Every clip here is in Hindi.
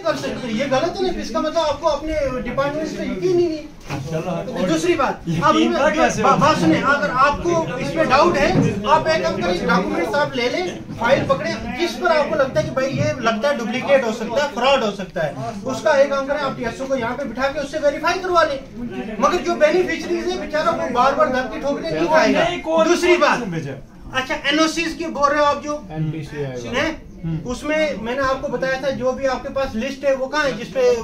कर सकते ये गलत है ना इसका मतलब आपको अपने डिपार्टमेंट पे यकीन ही नहीं। तो दूसरी बात का सुने अगर आपको इसमें डाउट है आप एक काम करें डॉक्यूमेंट्स आप ले लें फ़ाइल पकड़े जिस पर आपको लगता है कि भाई ये लगता है डुप्लीकेट हो सकता है फ्रॉड हो सकता है उसका एक काम करें आप टीएसओ को यहाँ पे बिठा के उससे वेरीफाई करवा लें। मगर जो बेनिफिशरीज है बेचारा वो बार बार नहीं, खाएगा दूसरी बात? अच्छा एनओसीज की बोल रहे हो आप जो? हैं? उसमें मैंने आपको बताया था जो भी आपके पास लिस्ट है वो कहाँ है जिसपे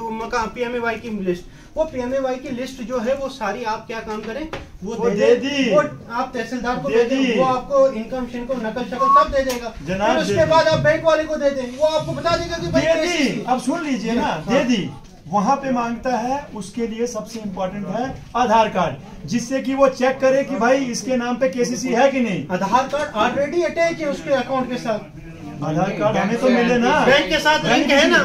पीएमए वाई की लिस्ट वो पीएमए वाई की लिस्ट जो है वो सारी आप क्या काम करें वो, वो दे दी। वो आप तहसीलदार को दे दे दें। दी। वो आपको इनकम को नकल शकल सब दे देगा। फिर उसके दे। बाद आप बैंक वाले को दे दें। वो आपको बता देगा कि दे दी। अब सुन लीजिए ना हाँ। दे दी। वहाँ पे माँगता है उसके लिए सबसे इम्पोर्टेंट है आधार कार्ड जिससे कि वो चेक करे कि भाई इसके नाम पे केसीसी है कि नहीं। आधार कार्ड ऑलरेडी अटैच है उसके अकाउंट के साथ। आधार कार्ड हमें तो मिले ना। बैंक के साथ लिंक है ना?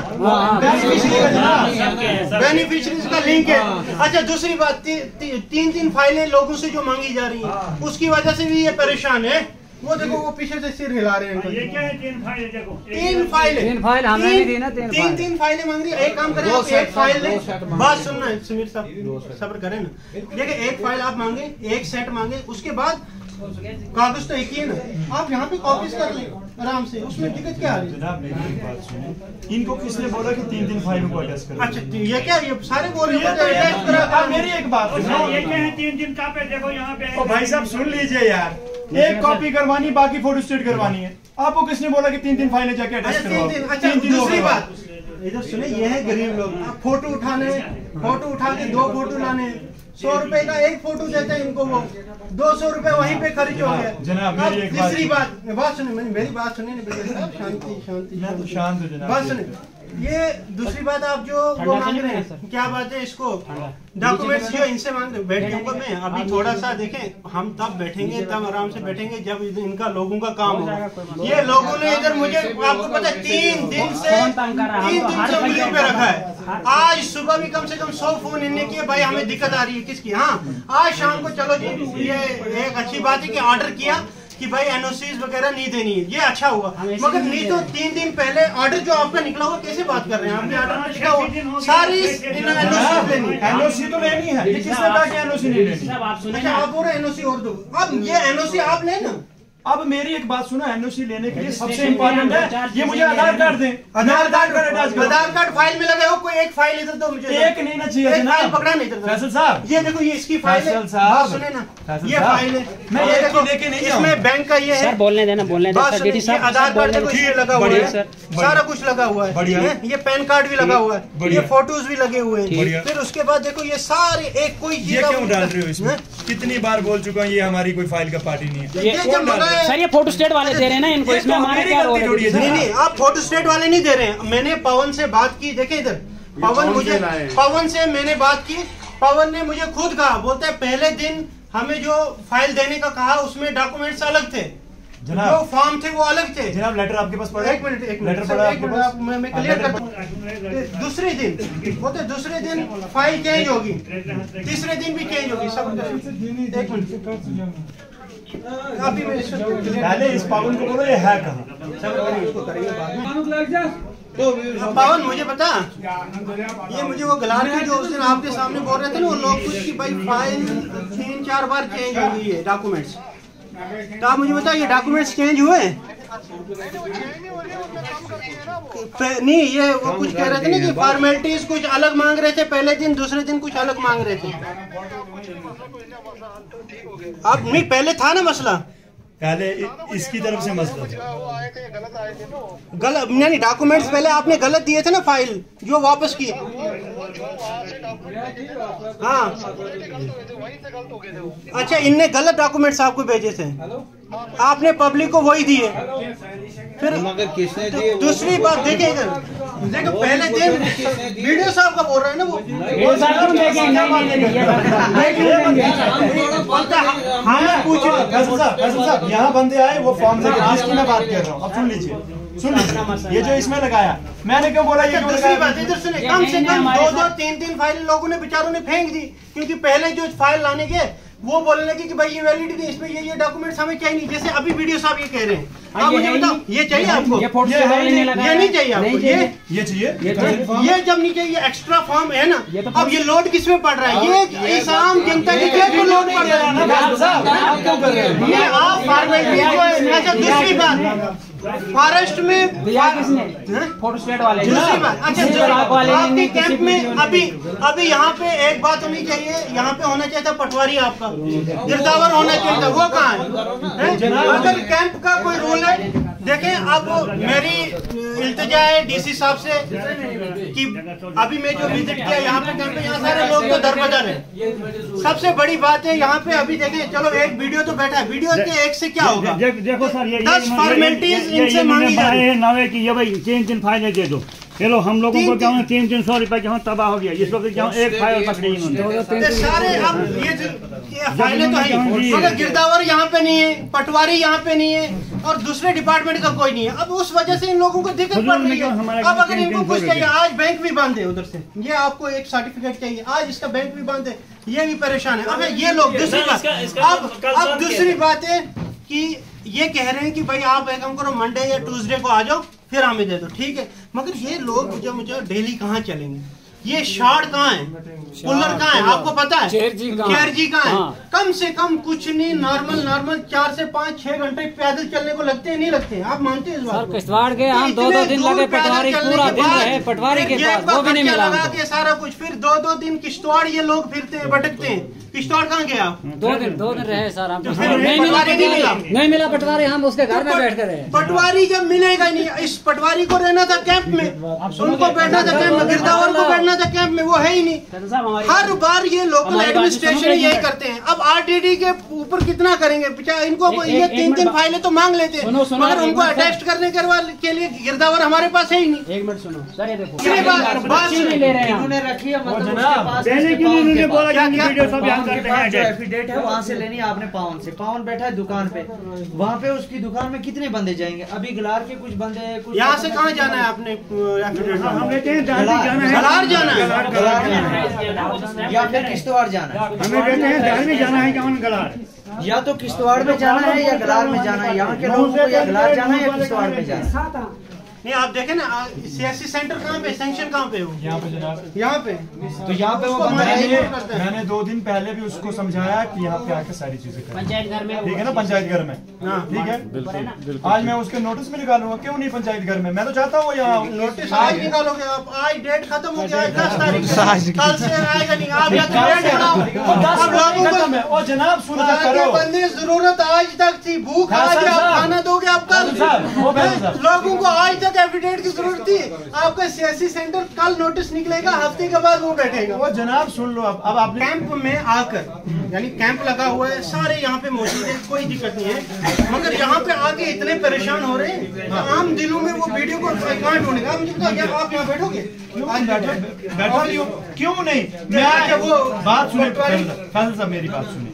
बेनिफिशियरी का बेनिफिशरीज का लिंक है। अच्छा दूसरी बात ती, ती, तीन तीन फाइलें लोगों से जो मांगी जा रही है उसकी वजह से भी ये परेशान है। वो देखो वो पीछे से सिर हिला रहे हैं ये क्या है तीन फ़ाइल देखो। तीन फाइलें। तीन फ़ाइल हमने भी दी ना, तीन तीन फ़ाइल। तीन फाइलें मांग रही है। एक काम करें आप एक फ़ाइल दो। लें बात सुनना है समीर साहब सब्र करें ना। देखिए एक फ़ाइल आप मांगे एक सेट मांगे उसके बाद कागज़ तो एक ही है ना। आप यहाँ पे कॉपीज कर लें आराम से। उसमें दिक्कत क्या आ रही है? जनाब मेरी एक बात सुने इनको किसने बोला कि तीन तीन फाइलों को अटैच कर अच्छा तो ये क्या ये सारे बोल रहे ये हैं तो मुझे ये- अब मेरी एक बात ये क्या है तीन दिन का पे? देखो यहाँ पे ओ भाई साहब सुन लीजिए यार। एक कॉपी करवानी बाकी फ़ोटो स्टेट करवानी है। आपको किसने बोला कि तीन तीन फाइलें जाके अटैच अच्छा करवाओ? तीन दिन अच्छा तीन तीन दूसरी बात। इधर सुने ये है गरीब लोग। फ़ोटो उठाने फ़ोटो उठा के दो फ़ोटो लाने। सौ रुपए का एक फ़ोटो देते हैं इनको वो। दो सौ रुपए वहीं पे खर्च हो गया। तीसरी सुनिए। बात बात सुनिए मेरी बात सुनिए शांति शांति। तो बात सुने ये दूसरी बात आप जो वो मांग रहे हैं क्या बात है इसको? डॉक्यूमेंट्स जो इनसे मांग रहे बैठ जाऊँगा मैं अभी थोड़ा सा देखें हम तब बैठेंगे तब आराम से बैठेंगे जब इनका लोगों का काम होगा ये लोगों ने इधर मुझे आपको पता है तीन दिन से तीन दिन से उंगलियों पे रखा है। आज सुबह भी कम से कम सौ फ़ोन इनने किए भाई हमें दिक्कत आ रही है। किसकी? हाँ आज शाम को चलो जी ये एक अच्छी बात है कि ऑर्डर किया कि भाई एनओसीज वगैरह नहीं देनी है। ये अच्छा हुआ। मगर नहीं तो तीन दिन पहले ऑर्डर जो आपका निकला हुआ कैसे बात कर रहे हैं? आपने ऑर्डर में लिखा हुआ सारी एनओसी है एनओसी तो लेनी है। ये किसने कहा कि एनओसी नहीं लेनी? अच्छा आप बोल रहे एनओसी और दो। अब ये एनओसी आप लेना। अब मेरी एक बात सुनो एनओसी लेने के लिए सबसे इम्पोर्टेंट है ये मुझे आधार कार्ड दें। Aadhaar card card attach Aadhaar card file में लगे हो कोई एक फ़ाइल इधर दो मुझे एक नहीं ना चाहिए एक फ़ाइल पकड़ा नहीं इधर फैसल साहब। ये देखो ये इसकी फ़ाइल है। फैसल साहब। बात सुने ना। ये फ़ाइल है। मैं ये देखो लेके नहीं इसमें बैंक का ये है। सर बोलने देना बोलने देना। डीडी साहब आधार कार्ड देखो ये लगा हुआ है। सर। सारा कुछ लगा हुआ है। बढ़िया। है? ये पैन कार्ड भी लगा हुआ है। ये फ़ोटोज़ भी लगे हुए हैं। फिर उसके बाद देखो ये सारे एक कोई ये क्यों डाल रहे हो इसमें? कितनी बार बोल चुका हूँ ये हमारी कोई फ़ाइल का पार्टी नहीं है? सर ये फ़ोटो स्टेट वाले दे रहे हैं ना इनको इसमें तो हमारा क्या रोल है? है नहीं नहीं आप फ़ोटो स्टेट वाले नहीं दे रहे हैं। मैंने पवन से बात की देखे इधर। पवन मुझे पवन से मैंने बात की। पवन ने मुझे खुद कहा बोलते पहले दिन हमें जो फ़ाइल देने का कहा उसमें डॉक्यूमेंट्स अलग थे। जनाब। जो फॉर्म थे वो अलग थे। जनाब लेटर आपके पास पड़ा एक मिनट एक मिनट। लेटर पड़ा आपके पास? मैं मैं क्लियर हूँ दूसरे दिन। बोलते दूसरे दिन फ़ाइल चेंज होगी। तीसरे दिन भी चेंज होगी। सब एक मिनट। पहले इस पावन को बोलो ये है कहाँ। तो पावन मुझे बता ये मुझे वो गलार है जो उस दिन आपके सामने बोल रहे थे ना वो लोग कुछ की भाई फ़ाइल तीन चार बार चेंज हो गई है डॉक्यूमेंट्स तो आप मुझे बता ये डॉक्यूमेंट्स चेंज हुए? पे- नहीं ये वो कुछ कह रहे थे ना कि फॉर्मेलिटीज कुछ अलग मांग रहे थे पहले दिन दूसरे दिन कुछ अलग मांग रहे थे। अब नहीं पहले था ना मसला। पहले इसकी तरफ़ से मसला था। गलत नहीं डॉक्यूमेंट्स पहले आपने गलत दिए थे ना फ़ाइल जो वापस की हाँ। अच्छा इनने गलत डॉक्यूमेंट्स आपको भेजे थे। आपने पब्लिक को वही दिए फिर किसने दिए दूसरी बात देखिए इधर। देखो पहले दिन वीडियो साहब का बोल रहे हैं ना वो। हम है, पूछ साहब यहाँ बंदे आए वो फॉर्म से जिसकी मैं बात कर रहा हूँ। अब सुन लीजिए सुन ये जो इसमें लगाया मैंने क्यों बोला ये अच्छा, दूसरी बात इधर सुने कम से कम दो दो तीन तीन फ़ाइल लोगों ने बेचारों ने फेंक दी क्योंकि पहले जो फ़ाइल लाने के वो बोलने लगे कि भाई ये वैलिडिटी इसमें ये ये डॉक्यूमेंट्स हमें चाहिए नहीं। जैसे अभी वीडियो साहब ये कह रहे हैं। हाँ, आप मुझे बताओ ये चाहिए आपको? ये फ़ोटो ये नहीं नहीं, ये नहीं चाहिए आपको, ये- ये चाहिए? ये तो- जब नहीं चाहिए एक्स्ट्रा फॉर्म है ना। तो अब ये लोड किसमें पड़ रहा है? ये इस आम जनता के जेब में लोड पड़ रहा है साहब आप क्यों कर रहे हैं। ये आप फॉर्मेलिटी जो है दूसरी बात फॉरेस्ट में दिया किसने? फ़ोटो स्टेट वाले अच्छा वाले आपके कैंप में अभी अभी यहाँ पे एक बात होनी चाहिए यहाँ पे होना चाहिए था पटवारी आपका। गिरदावर होना चाहिए था वो कहाँ है, है? अगर कैंप का कोई रोल है देखें अब मेरी इल्तजा है डीसी साहब से कि अभी मैं जो विज़िट किया यहाँ पे कैंप में यहाँ सारे लोग तो दरबदर है सबसे बड़ी बात है यहाँ पे अभी देखें चलो एक वीडियो तो बैठा है। वीडियो के एक से क्या होगा? दे- देखो सर ये दस ये- इनसे मांगी जा रही हैं। नावे की ये भाई तीन तीन फाइलें दे दो। चलो हम लोगों को क्या हुआ, तीन तीन सौ रुपए के तबाह हो गया। इस वक्त क्या एक फ़ाइल पकड़ी इन्होंने। तो सारे अब ये फाइलें तो है। ही। गिरदावर यहाँ पे नहीं है पटवारी यहाँ पे नहीं है। और दूसरे डिपार्टमेंट का कोई नहीं है। अब उस वजह से इन लोगों को दिक्कत पड़ रही है। अब अगर इनको कुछ चाहिए आज बैंक भी बंद है उधर से। ये आपको एक सर्टिफिकेट चाहिए। आज इसका बैंक भी बंद है। ये भी परेशान है। अब ये लोग दूसरी बात। अब अब दूसरी बात है कि ये कह रहे हैं कि भाई आप एक काम करो मंडे या ट्यूसडे को आ जाओ फिर हमें दे दो। ठीक है? मगर ये लोग मुझे मुझे डेली कहाँ चलेंगे? ये शाड़ कहाँ है? कुल्लर कहाँ है? आपको पता है? चेरजी कहाँ? चेरजी कहाँ है? हाँ। कम से कम कुछ नहीं नॉर्मल नॉर्मल चार से पाँच छह घंटे पैदल चलने को लगते हैं नहीं लगते हैं? आप मानते हैं इस बात किश्तवाड़ के? हम दो दो दिन लगे पटवारी पूरा दिन रहे पटवारी के पास वो भी नहीं मिला के सारा कुछ फिर दो दो दिन किश्तवाड़ ये लोग फिरते हैं भटकते हैं। किश्तवाड़ कहाँ गया? दो दिन दो दिन रहे सर हम। तो नहीं मिला पटवारी नहीं मिला? पटवारी हम उसके घर में बैठ कर रहे पटवारी जब मिलेगा नहीं इस पटवारी को रहना था कैंप में। उनको बैठना था कैंप में गिरदावर को बैठना था कैंप में वो है ही नहीं। हर बार ये लोकल एडमिनिस्ट्रेशन यही करते हैं। अब आरटीडी के ऊपर कितना करेंगे? इनको ये तीन तीन फाइलें तो मांग लेते हैं। मगर उनको अटेस्ट करने के लिए गिरदावर हमारे पास है ही नहीं। एक मिनट सुनो। सर ये देखो। बात- ले रहे हैं। रखी है मतलब पास देने के लिए उन्होंने बोला कि हम क्या- वीडियो सब बयान पाउन के पास जो एफिडेट है वहाँ से लेनी है आपने पाउन से। पाउन बैठा है दुकान पे। वहाँ पे उसकी दुकान में कितने बंदे जाएँगे? अभी गलार के कुछ बंदे कुछ यहाँ से कहाँ जाना है आपने हाँ, गलार जाना है। गलार जाना या फिर किश्तवाड़ जाना है। हमें कहते हैं जाना है कौन गलार? या तो किश्तवाड़ में जाना है या गलार में जाना है। यहाँ के लोगों को या गलार जाना है या किश्तवाड़ में जाना है। नहीं आप देखें ना सीएससी सेंटर कहाँ पे सेंक्शन कहाँ पे हो? यहाँ पे जनाब। यहाँ पे? तो यहाँ पे वो मैंने- है मैंने करते। मैंने दो दिन पहले भी उसको समझाया कि यहाँ पे आके सारी चीज़ें करें। पंचायत घर में ठीक है ना पंचायत घर में। हाँ। ठीक है? आज मैं उसके नोटिस भी निकालूँगा क्यों नहीं पंचायत घर में? मैं तो चाहता हूँ यहाँ नोटिस आज निकालोगे आप। आज डेट खत्म हो गया दस तारीख। कल से आएगा नहीं। आप या तो है। जनाब सुना करो। बंदे ज़रूरत आज तक थी। भूख आज आप खाना दोगे आप कल। लोगों को आज तक एफिडेविट की ज़रूरत थी। आपका सियासी सेंटर कल नोटिस निकलेगा हफ़्ते के बाद वो बैठेगा। वो जनाब सुन लो अब अब आपने कैंप में आकर यानी कैंप लगा हुआ है सारे यहाँ पे मौजूद है कोई दिक्कत नहीं है। मगर यहाँ पे आके इतने परेशान हो रहे हैं आम दिनों में वो वीडियो को ढूंढेगा? आप मुझे क्या आप यहाँ बैठोगे? आज बैठो। क्यों नहीं? मैं वो बात सुने फैसल साहब मेरी बात सुनिए